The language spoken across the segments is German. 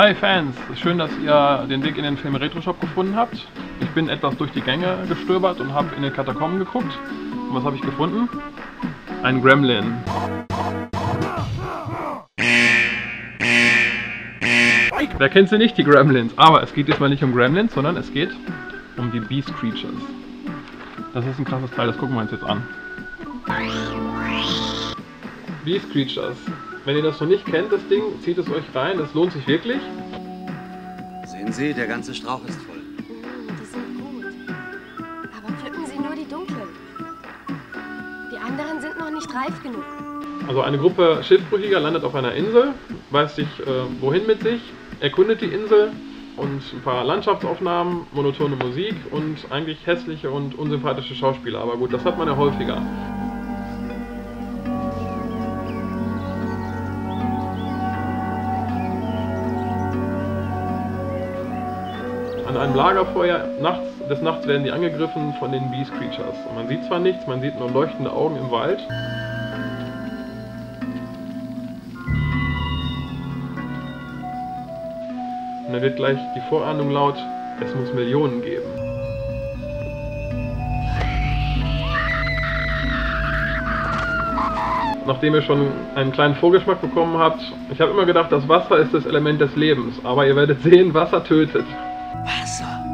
Hi Fans, schön, dass ihr den Weg in den Film Retro Shop gefunden habt. Ich bin etwas durch die Gänge gestöbert und habe in den Katakomben geguckt. Und was habe ich gefunden? Ein Gremlin. Wer kennt sie nicht, die Gremlins? Aber es geht diesmal nicht um Gremlins, sondern es geht um die Beast Creatures. Das ist ein krasses Teil, das gucken wir uns jetzt an. Beast Creatures. Wenn ihr das noch nicht kennt, das Ding, zieht es euch rein, das lohnt sich wirklich. Sehen Sie, der ganze Strauch ist voll. Mm, Die sind gut. Aber pflücken Sie nur die dunklen. Die anderen sind noch nicht reif genug. Also eine Gruppe Schiffbrüchiger landet auf einer Insel, weiß nicht äh, wohin mit sich, erkundet die Insel und ein paar Landschaftsaufnahmen, monotone Musik und eigentlich hässliche und unsympathische Schauspieler. Aber gut, das hat man ja häufiger. Einem Lagerfeuer nachts, des Nachts werden die angegriffen von den Beast Creatures. Und man sieht zwar nichts, man sieht nur leuchtende Augen im Wald. Und dann wird gleich die Vorahnung laut, es muss Millionen geben. Nachdem ihr schon einen kleinen Vorgeschmack bekommen habt, ich habe immer gedacht, das Wasser ist das Element des Lebens, aber ihr werdet sehen, Wasser tötet. Wasser.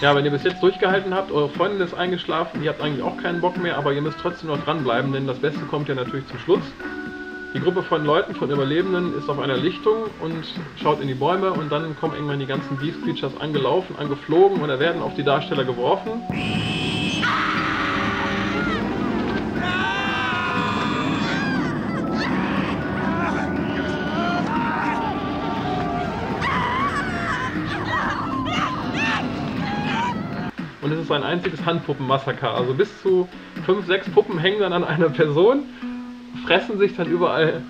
Ja, wenn ihr bis jetzt durchgehalten habt, eure Freundin ist eingeschlafen, ihr habt eigentlich auch keinen Bock mehr, aber ihr müsst trotzdem noch dranbleiben, denn das Beste kommt ja natürlich zum Schluss. Die Gruppe von Leuten, von Überlebenden, ist auf einer Lichtung und schaut in die Bäume und dann kommen irgendwann die ganzen Beast Creatures angelaufen, angeflogen oder werden auf die Darsteller geworfen. Und es ist ein einziges Handpuppenmassaker. Also bis zu fünf, sechs Puppen hängen dann an einer Person, fressen sich dann überall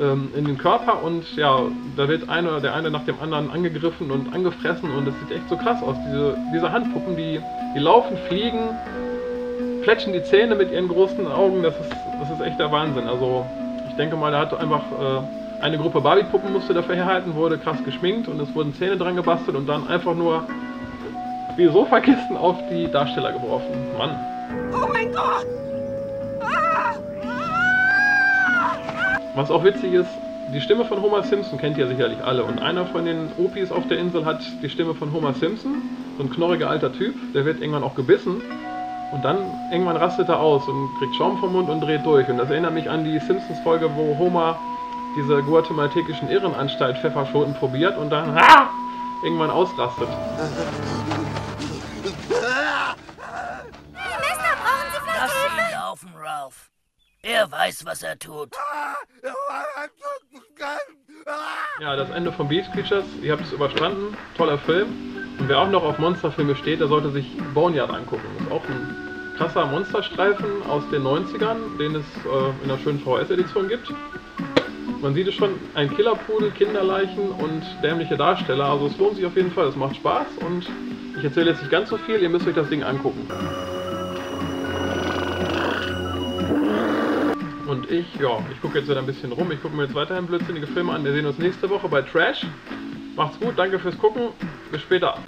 ähm, in den Körper und ja, da wird einer, der eine nach dem anderen angegriffen und angefressen und das sieht echt so krass aus. Diese, diese Handpuppen, die, die laufen, fliegen, plätschen die Zähne mit ihren großen Augen, das ist, das ist echt der Wahnsinn. Also ich denke mal, da hat einfach äh, eine Gruppe Barbie-Puppen musste dafür herhalten, wurde krass geschminkt und es wurden Zähne dran gebastelt und dann einfach nur wie Sofakisten auf die Darsteller geworfen. Mann. Oh mein Gott! Was auch witzig ist, die Stimme von Homer Simpson kennt ihr sicherlich alle. Und einer von den Opis auf der Insel hat die Stimme von Homer Simpson. So ein knorriger alter Typ, der wird irgendwann auch gebissen. Und dann irgendwann rastet er aus und kriegt Schaum vom Mund und dreht durch. Und das erinnert mich an die Simpsons-Folge, wo Homer diese guatemaltekischen Irrenanstalt Pfefferschoten probiert und dann ah, irgendwann ausrastet. Mister, brauchen Sie vielleicht Lass Hilfe? laufen, Ralph. Er weiß, was er tut. Ja, das Ende von Beast Creatures, ihr habt es überstanden, toller Film. Und wer auch noch auf Monsterfilme steht, der sollte sich Boneyard angucken. Das ist auch ein krasser Monsterstreifen aus den 90ern, den es äh, in einer schönen VHS-Edition gibt. Man sieht es schon, ein Killerpudel, Kinderleichen und dämliche Darsteller. Also es lohnt sich auf jeden Fall, es macht Spaß und ich erzähle jetzt nicht ganz so viel, ihr müsst euch das Ding angucken. Und ich, ja, ich gucke jetzt wieder ein bisschen rum. Ich gucke mir jetzt weiterhin blödsinnige Filme an. Wir sehen uns nächste Woche bei Trash. Macht's gut, danke fürs Gucken. Bis später.